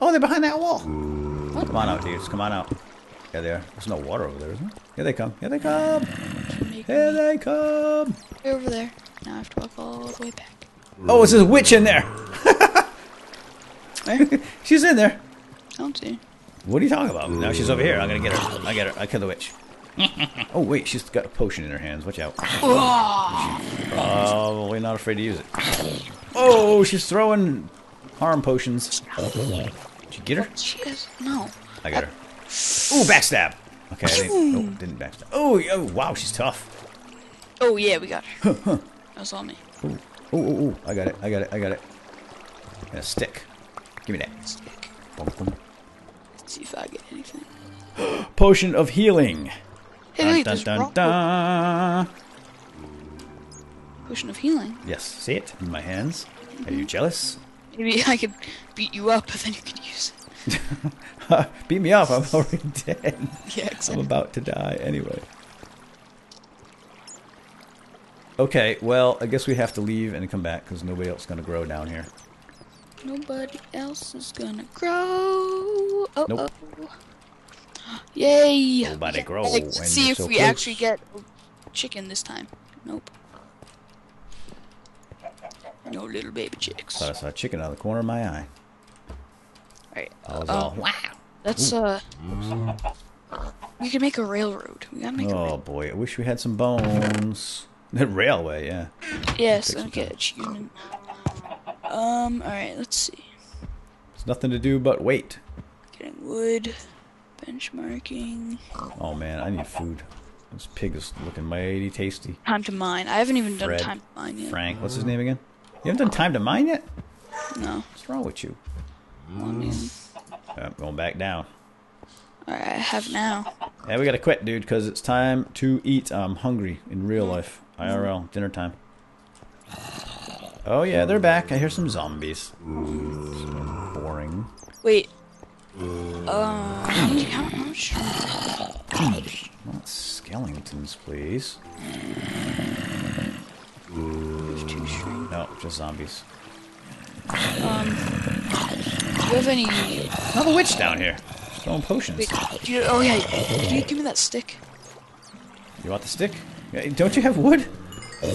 Oh, they're behind that wall. Come on out, dudes. Come on out. Yeah, they are. There's no water over there, is there? Here they come. Here they come. Here they come. way over there. Now I have to walk all the way back. Oh, it's a witch in there. Eh? She's in there. I don't see. What are you talking about? Now she's over here. I'm gonna get her. I get her. I kill the witch. oh wait, she's got a potion in her hands. Watch out. Oh, we're not afraid to use it. Oh, she's throwing harm potions. Did you get her? She is no. I got uh, her. Ooh, backstab. Okay, I didn't, oh, didn't backstab. Oh, oh, wow, she's tough. Oh yeah, we got her. that was all me. Ooh, ooh, ooh, ooh, I got it. I got it. I got it. And a stick. Give me that. Stick. Boom, boom. Let's see if I get anything. Potion of healing. Hey, Dun, wait, dun, dun, dun. potion of healing. Yes, see it in my hands. Are you jealous? Maybe I could beat you up, and then you could use it. Beat me up. I'm already dead. Yeah, I'm about to die anyway. Okay, well, I guess we have to leave and come back because nobody else is going to grow down here. Nobody else is gonna grow. Oh, Nope. oh. Yay! Nobody Yeah, grow Let's see if we actually get chicken this time. Nope. No little baby chicks. Thought I saw a chicken out of the corner of my eye. Alright. Uh, all, wow. Let's uh. We can make a railroad. We gotta make a Oh boy, I wish we had some bones. The railway, yeah. Yes, okay, achievement. Um. All right. Let's see. There's nothing to do but wait. Getting wood. Benchmarking. Oh man, I need food. This pig is looking mighty tasty. Time to mine. I haven't even done time to mine yet. Frank, what's his name again? You haven't done time to mine yet? No. What's wrong with you? One in. I'm going back down. All right. I have now. Yeah, we gotta quit, dude, because it's time to eat. I'm hungry in real life. IRL, dinner time. Oh yeah, they're back. I hear some zombies. So boring. Wait. Uh. How much? How much? Not skeletons, please. There's two string. No, just zombies. Um, do you have any? Another witch down here. Throwing potions. Wait, you, oh yeah. Do you give me that stick? You want the stick? Yeah, Don't you have wood?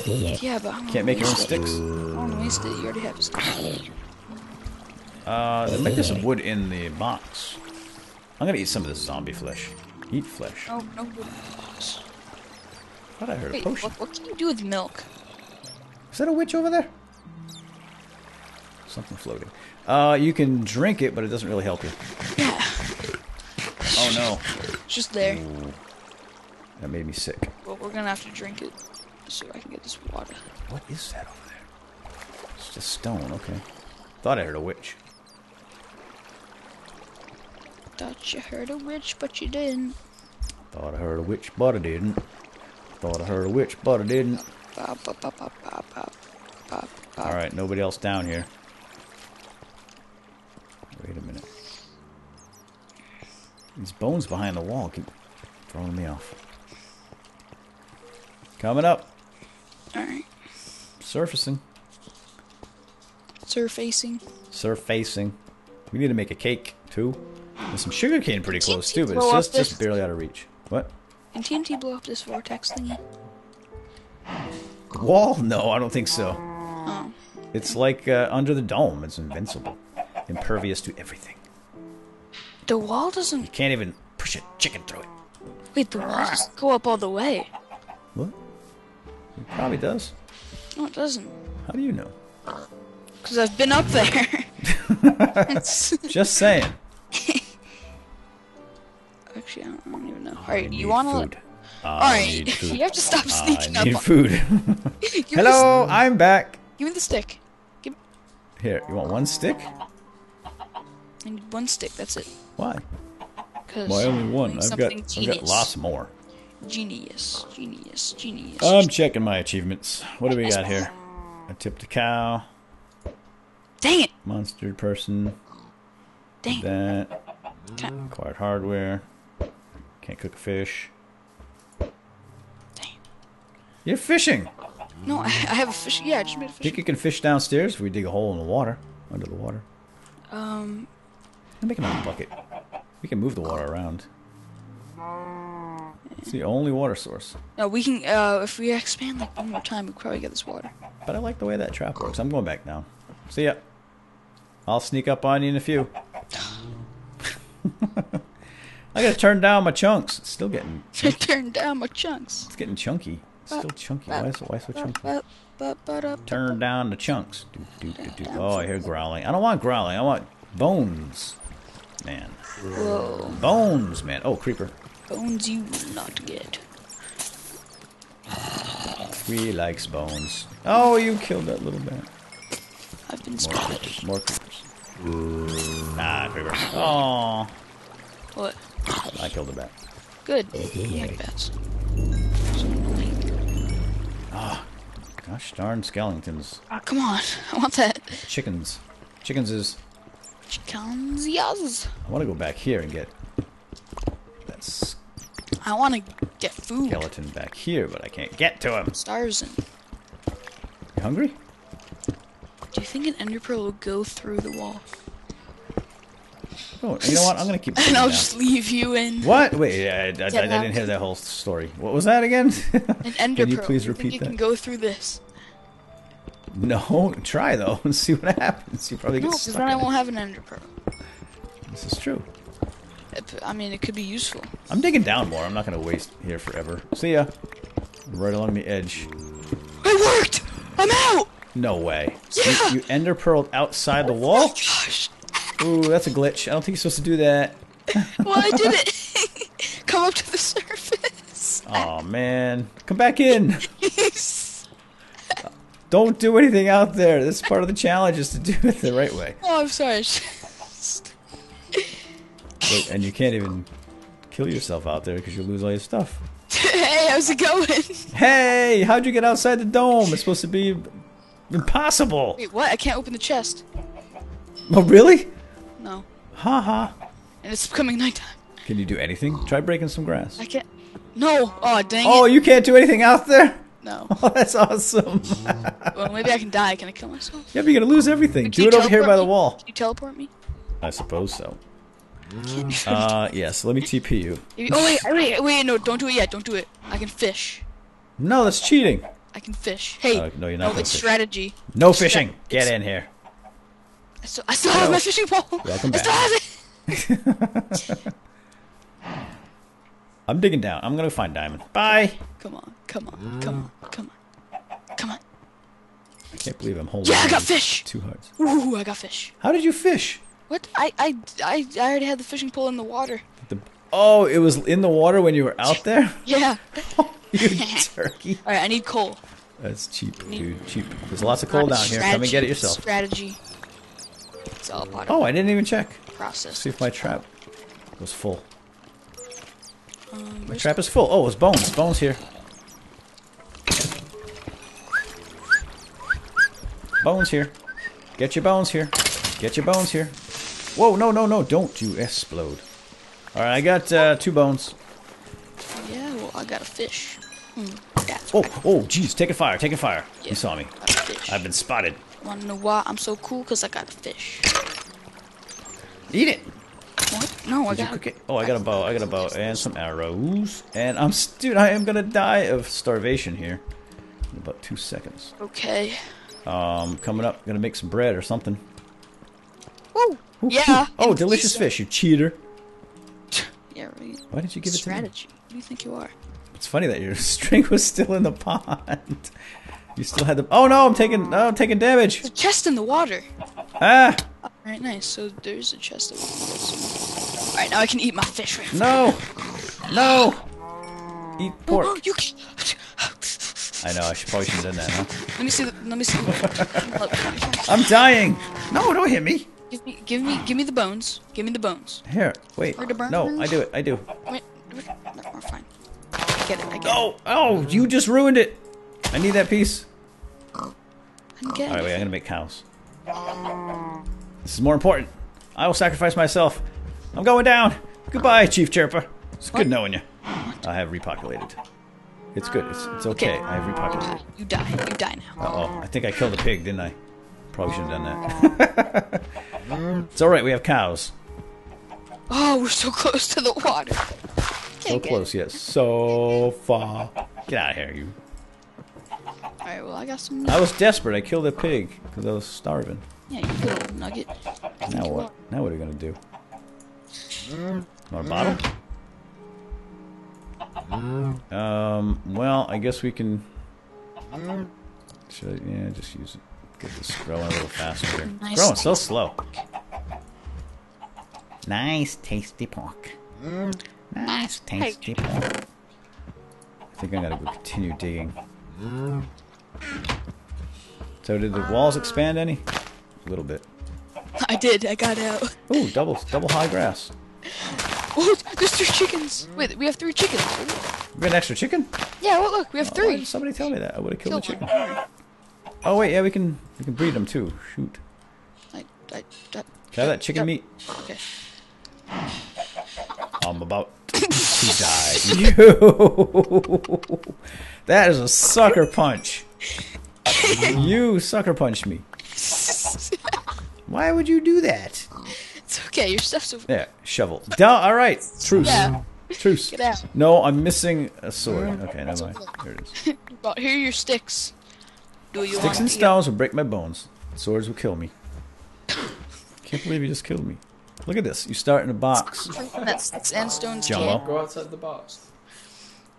Yeah, but I Can't make your own sticks. I don't waste it. You already have a. Uh, there might be some wood in the box. I'm gonna eat some of this zombie flesh. Eat flesh. No, no box. Thought I heard a potion. what, what can you do with milk? Is that a witch over there? Something floating. Uh, you can drink it, but it doesn't really help you. Yeah, Oh no, it's just there. that made me sick. Well, we're gonna have to drink it so I can get this water. What is that over there? It's just stone. Okay. Thought I heard a witch. Thought you heard a witch, but you didn't. Thought I heard a witch, but I didn't. Thought I heard a witch, but I didn't. Bop, bop, bop, bop, bop, bop, bop, bop. All right, nobody else down here. Wait a minute. These bones behind the wall keep throwing me off. Coming up, All right. surfacing, Surfacing. surfacing. We need to make a cake too. There's some sugar cane pretty close too, but it's just just barely out of reach. What? Can TNT blow up this vortex thingy? Wall? No, I don't think so. Oh. It's like uh, under the dome. It's invincible, impervious to everything. The wall doesn't. You can't even push a chicken through it. Wait, the wall doesn't go up all the way. What? It probably does. No, it doesn't. How do you know? Because I've been up there. Just saying. Actually, I don't, I don't even know. I Alright, you wanna. Food. I Alright, you have to stop sneaking I up. need food. Hello, I'm back. Give me the stick. Give me Here, you want one stick? I need one stick, that's it. Why? Cause Why only one? I've got, I've got lots more. Genius, genius, genius. I'm checking my achievements. What do we got here? I tipped a cow. Dang it! Monster person. Dang it! That. Acquired hardware. Can't cook a fish. You're fishing. No, I, I have a fish. Yeah, I just made a fish. Think you can fish downstairs if we dig a hole in the water, under the water? Um, I'm making a bucket. We can move the water around. It's the only water source. No, we can. Uh, if we expand like one more time, we could probably get this water. But I like the way that trap works. I'm going back now. See ya. I'll sneak up on you in a few. I gotta turn down my chunks. It's still getting Turn down my chunks. it's getting chunky. It's still chunky. Why is it why so chunky? Turn down the chunks. Do, do, do, do. Oh, I hear growling. I don't want growling. I want bones. Man. Whoa, Bones, man. Oh, creeper. bones you will not get. We likes bones. Oh, you killed that little bat. I've been More spotted. creepers. More creepers. Ah, creeper. Oh, What? I killed the bat. Good. I like bats. So annoying. Gosh darn skeletons. Ah, come on. I want that. Chickens. Chickens is. Chickens, yes. I want to go back here and get that I want to get food. skeleton back here, but I can't get to him. Stars and. You hungry? Do you think an ender pearl will go through the wall? Oh, you know what? I'm gonna keep. And I'll now. just leave you in. What? Wait, I, I, I, I didn't hear that whole story. What was that again? An ender Can you pearl. please Do you think repeat you can go through this? No, try though and see what happens. You probably No, get because stuck. then I it. won't have an ender pearl. This is true. I mean, it could be useful. I'm digging down more. I'm not gonna waste here forever. See ya. Right along the edge. It worked! I'm out! No way. Yeah! You, you ender pearled outside the wall? Oh gosh. Ooh, that's a glitch. I don't think you're supposed to do that. Well, I did it. Come up to the surface. Oh man. Come back in. Don't do anything out there. This part of the challenge is to do it the right way. oh, I'm sorry. Wait, and you can't even kill yourself out there because you'll lose all your stuff. hey, how's it going? Hey, how'd you get outside the dome? It's supposed to be impossible. Wait, what? I can't open the chest. Oh, really? Ha ha. And it's becoming nighttime. Can you do anything? Try breaking some grass. I can't. No. Oh, dang Oh, it. you can't do anything out there? No. Oh, that's awesome. Well, maybe I can die. Can I kill myself? yeah, but you're gonna lose everything. Do it over here by the wall. Can you teleport me? I suppose so. Uh, yes. Let me TP you. Oh wait, wait, wait! No, don't do it yet. Don't do it. I can fish. No, that's cheating. I can fish. Hey, Uh, no, you're not no, it's fish. strategy. No It's fishing. Get in here. I still, I still have my fishing pole. Welcome I still have it. I'm digging down. I'm gonna find diamond. Bye. Come on, come on, come on, come on, come on. I can't believe I'm holding. Yeah, I got fish. Two hearts. Ooh, I got fish. How did you fish? What? I, I, I, I already had the fishing pole in the water. The, oh, it was in the water when you were out there. Yeah. Oh, you turkey. All right, I need coal. That's cheap, dude. Cheap. There's lots of coal down here. Come and get it yourself. Strategy. It's all part of Oh, I didn't even check. process. See if my trap was full. Um, My trap is full. Oh, it's bones. Bones here. Bones here. Get your bones here. Get your bones here. Whoa, no, no, no. Don't you explode. Alright, I got uh, two bones. Yeah, well, I got a fish. Hmm, that's Oh, right. oh, jeez. Taking fire. Taking fire. Yeah. You saw me. I got a fish. I've been spotted. Wanna know why I'm so cool? Cause I got a fish. Eat it. What? No, I Did you got. cook it? Oh, I got a bow. I got a bow and some arrows. And I'm, s- dude, I am gonna die of starvation here in about two seconds. Okay. Um, coming up, gonna make some bread or something. Woo. Ooh, Yeah. ooh. Oh, delicious pizza. fish, you cheater. Yeah, right. Why did you give it to me? Strategy. Who do you think you are? It's funny that your string was still in the pond. You still had the. Oh no, I'm taking. Oh, I'm taking damage. There's a chest in the water. Ah, Alright, nice. So there's a chest that we can get soon. Alright, now I can eat my fish right no, no. Eat pork. Oh, you can... I know. I should probably should have done that. Huh? Let me see the. Let me see. The, I'm dying. No, don't hit me. give me, give me, give me the bones. Give me the bones. Here, wait. The No? I do it. I do. Wait, wait, no, we're fine. I get it. I get Oh, oh, you just ruined it. I need that piece. it. I didn't get All right, it. wait. I'm gonna make cows. This is more important. I will sacrifice myself. I'm going down. Goodbye, Chief Chirpa. It's good knowing you. I have repopulated. It's good. It's, it's okay. Okay. I have repopulated. You die. You die now. Uh oh. I think I killed a pig, didn't I? Probably should have done that. it's alright, we have cows. Oh, we're so close to the water. So Can't get close, yes. So far. Get out of here, you. Alright, well, I got some. I was desperate. I killed a pig because I was starving. Yeah, you good old nugget. Now what? Now what are you gonna do? Want a bottle? Um. Well, I guess we can. Should I, yeah, just use it. Get this growing a little faster here. Nice growing so slow. Nice, tasty pork. Nice, tasty pork. I think I gotta go continue digging. So did the walls expand any? A little bit. I did. I got out. Ooh, double double high grass. Oh, there's three chickens. Wait, we have three chickens. We got an extra chicken? Yeah, well, look, we have Why three. somebody tell me that? I would have killed Kill the chicken. Oh wait, yeah, we can we can breed them too. Shoot. I, I, I, Can I have that chicken meat? Okay. I'm about to die. You. That is a sucker punch. You sucker punched me. Why would you do that? It's okay. Your stuff's over. Yeah, shovel. Down. All right. Truce. Yeah. Truce. Get out. No, I'm missing a sword. Mm. Okay, never mind. Here it is. But here are your sticks. Do you Sticks want and stones will break my bones. Swords will kill me. Can't believe you just killed me. Look at this. You start in a box. That sticks and stones Jello. can. Go outside the box.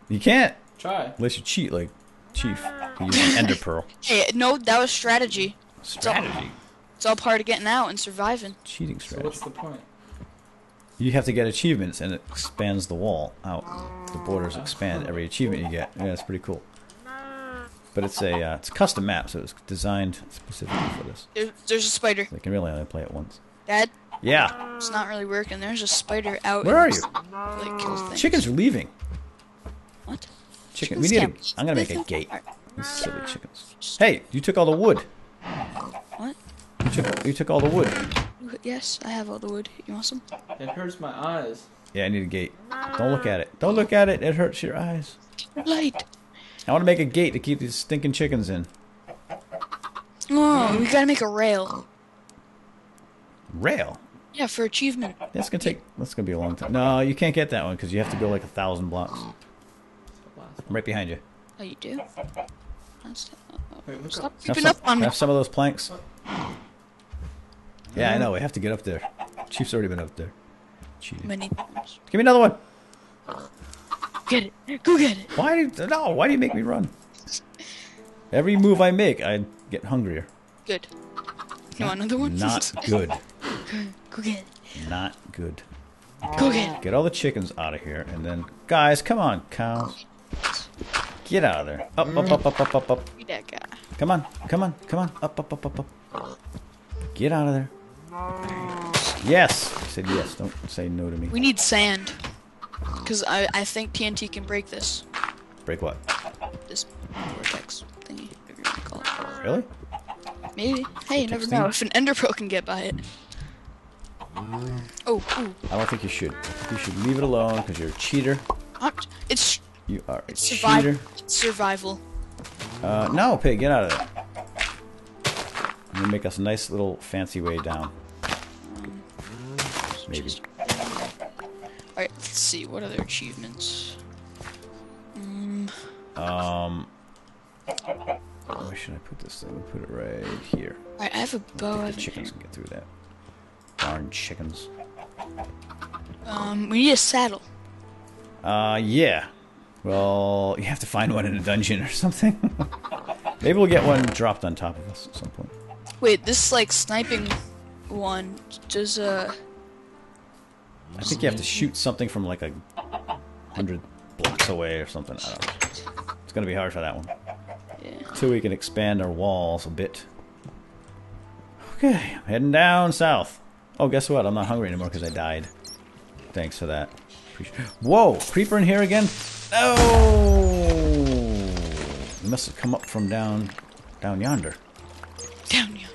You can't Try. unless you cheat like Chief. You use an ender pearl. Hey, no, that was strategy. Strategy. It's all part of getting out and surviving. Cheating So strategy. what's the point? You have to get achievements, and it expands the wall out. The borders expand every achievement you get. Yeah, it's pretty cool. But it's a uh, it's a custom map, so it's designed specifically for this. There, there's a spider. They can really only play it once. Dad, Yeah. it's not really working. There's a spider out. Where are you? Like, kill. Chickens are leaving. What? Chicken. We need. A, can't- I'm gonna make a gate. These silly chickens. Hey, you took all the wood. What? You took, you took all the wood. Yes, I have all the wood. You want some? It hurts my eyes. Yeah, I need a gate. Don't look at it. Don't look at it. It hurts your eyes. Light. I want to make a gate to keep these stinking chickens in. Oh, we gotta make a rail. Rail. Yeah, for achievement. That's gonna take. That's gonna be a long time. No, you can't get that one because you have to go like a thousand blocks. The last I'm right behind you. Oh, you do? That's, Wait, stop up. Have some, up on me. have some of those planks. Yeah, I know. We have to get up there. Chief's already been up there. Cheating. Many times. Give me another one. Get it. Go get it. Why do you, no? Why do you make me run? Every move I make, I get hungrier. Good. You want another one? Not good. Go get it. Not good. Go get it. Get all the chickens out of here, and then guys, come on, cows, get out of there. Up, up, up, up, up, up, up. That guy. Come on, come on, come on. Up, up, up, up, up. Get out of there. Yes. I said yes. Don't say no to me. We need sand. Because I, I think TNT can break this. Break what? This vortex thingy, whatever you want to call it. Really? Maybe. Hey, you never know if an ender pearl can get by it. Oh, ooh. I don't think you should. I think you should leave it alone because you're a cheater. I'm- It's You are a survival. cheater. Survival. Uh, no, pig, get out of there. I'm gonna make us a nice little fancy way down. Maybe. Alright, let's see. What other achievements? Mm, Um, where should I put this thing? Put it right here. alright, I have a bow. I the chickens can get through that. Darn chickens. Um, we need a saddle. Uh, yeah. Well, you have to find one in a dungeon or something. Maybe we'll get one dropped on top of us at some point. Wait, this like sniping one does uh I think you have to shoot something from like a hundred blocks away or something. I don't know. It's gonna be hard for that one. yeah. Till we can expand our walls a bit. Okay, I'm heading down south. Oh, guess what? I'm not hungry anymore because I died. Thanks for that. Whoa, creeper in here again? No! You must have come up from down, down yonder. Down yonder.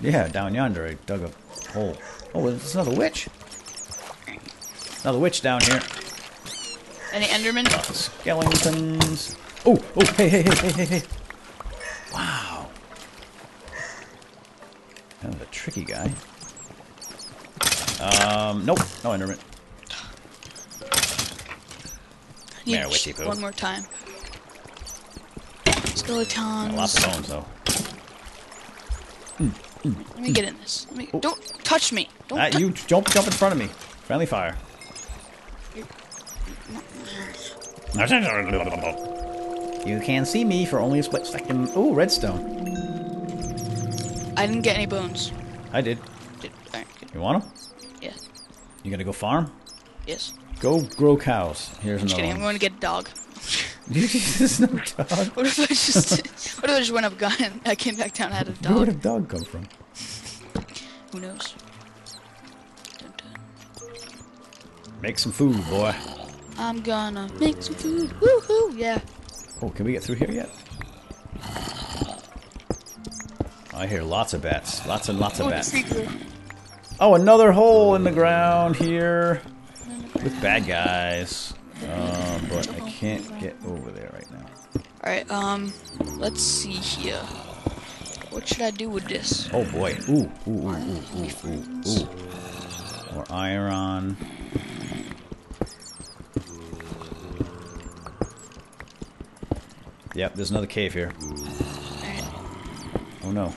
Yeah, down yonder. I dug a hole. Oh, there's another witch. Another witch down here. Any Enderman? Skeletons. Oh, oh, hey, hey, hey, hey, hey, hey. Wow. That was a tricky guy. Um, nope. No Enderman. Need There, to poo. One more time. Skeletons. Lots of bones, though. Hmm, hmm. Let me get in this. Let me, oh. don't touch me. Don't. Ah, tou- you jump, jump in front of me. Friendly fire. You can see me for only a split second. Ooh, redstone. I didn't get any bones. I did. Did, good. You want them? Yeah. You gonna go farm? Yes. Go grow cows. Here's I'm just kidding. I'm going to get a dog. There's no dog. What if I just? what if I just went up gun and I came back down and had a dog. Where would a dog come from? Who knows? Dun, dun. Make some food, boy. I'm gonna make some food. Woohoo! Yeah. Oh, can we get through here yet? I hear lots of bats. Lots and lots of bats. Oh, another hole in the ground here with bad guys. Uh, but I can't get over there right now. Alright, um, let's see here. What should I do with this? Oh boy. Ooh, ooh, ooh, ooh, ooh, ooh, ooh. More iron. Yep, there's another cave here. Alright. Oh no.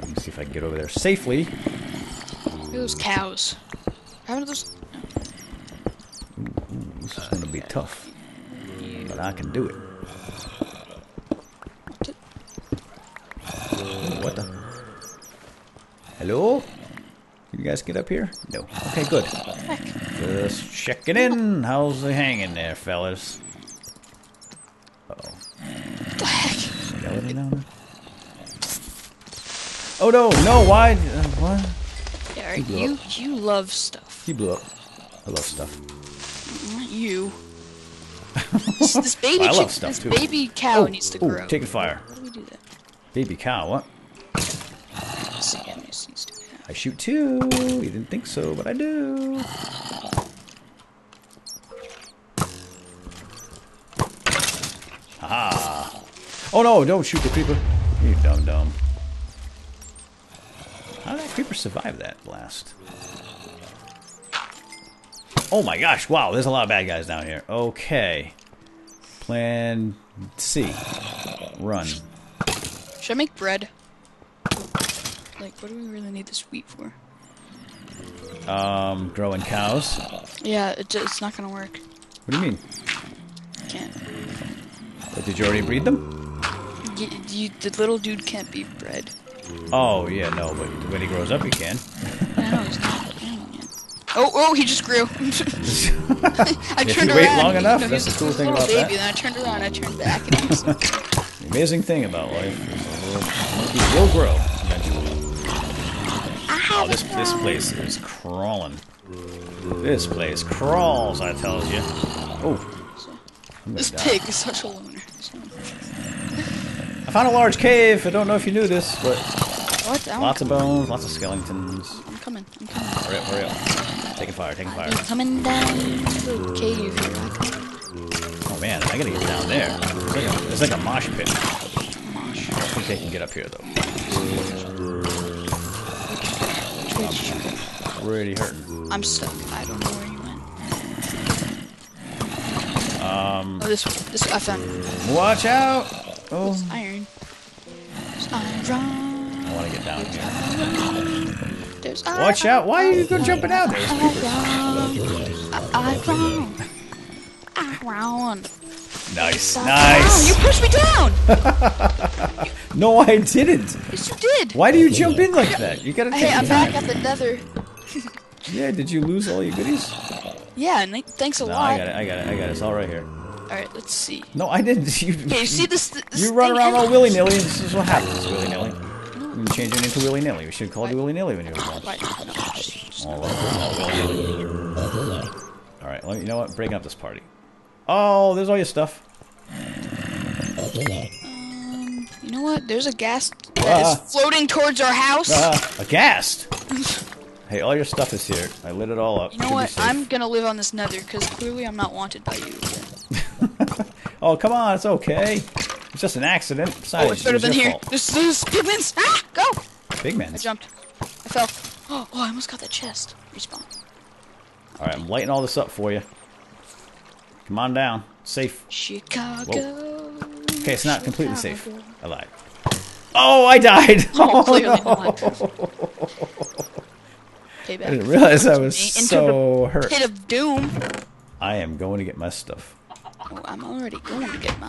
Let me see if I can get over there safely. Look at those cows. How many those? This is gonna be tough. But I can do it. What the? Hello? Can you guys get up here? No. Okay, good. Just checking in. How's the hanging there, fellas? Uh oh. What the heck? Skeleton down there? Oh no, no, why? Uh, what? Alright, blew you you love stuff. He blew up. I love stuff. Not you. this, this baby I love chick- stuff, this too. baby cow Oh, needs to ooh, grow. taking fire. How do we do that? Baby cow, what? Let's see, how many seeds do we have? I shoot two. You didn't think so, but I do. Haha. Oh no, don't shoot the creeper. You dumb dumb. How did that creeper survive that blast? Oh my gosh, wow, there's a lot of bad guys down here. Okay. Plan C. Run. Should I make bread? Like, what do we really need this wheat for? Um, growing cows. Yeah, it, ju- it's not gonna work. What do you mean? I Can't. Like, Did you already breed them? You, you, the little dude can't be bred. Oh, yeah, no, but when he grows up, he can. I know he's not. Oh, oh, he just grew. I If turned you wait around. long enough, he that's the cool thing about baby, that. Then I turned around. I turned back. And he was The amazing thing about life is the little will grow eventually. Oh, this this place is crawling. This place crawls, I tell you. Oh, I'm this die. pig is such a loner. Found a large cave. I don't know if you knew this, but What? Lots of bones, lots of skeletons. I'm coming. I'm coming. Hurry up, hurry up. Taking fire, taking fire. I'm coming down to the cave. Here I come. Oh man, I gotta get down there. It's like a, it's like a mosh pit. Mosh. I think they can get up here though. Pretty hurting. I'm stuck. I don't know where you went. Um. Oh, this. This I found Watch out! Oh, iron. There's iron. I want to get down here. There's iron. Watch out! Why are you go jumping out there? Iron. Iron. Nice, Iron. You nice. pushed me down. No, I didn't. Yes, you did. Why do you jump in like that? You gotta take Hey, I'm back at the Nether. Yeah, did you lose all your goodies? Yeah, and thanks a No, lot. I got it. I got it. I got it. It's all right here. All right, let's see. No, I didn't. You, Okay, you see this? this you run around all willy nilly. This is what happens, willy nilly. You change it into willy nilly. We should call you willy nilly when you were born. No, just- just- All right, all willy-nilly. All right, let me, you know what? Breaking up this party. Oh, there's all your stuff. Um, you know what? There's a ghast that Ah. is floating towards our house. Ah, a ghast. hey, all your stuff is here. I lit it all up. you know Should what? I'm gonna live on this Nether because clearly I'm not wanted by you. Oh, come on, it's okay. It's just an accident. Besides, Oh, it's better was than here. fault. There's, there's pigments. Ah, go! Big man. I jumped. I fell. Oh, oh, I almost got that chest. Respawn. All right, I'm lighting all this up for you. Come on down. Safe. Chicago. Okay, it's not completely safe. I lied. Oh, I died. Oh, not. Payback. I didn't realize I was so hurt. Pit of doom. I am going to get my stuff. Oh, I'm already going to get my.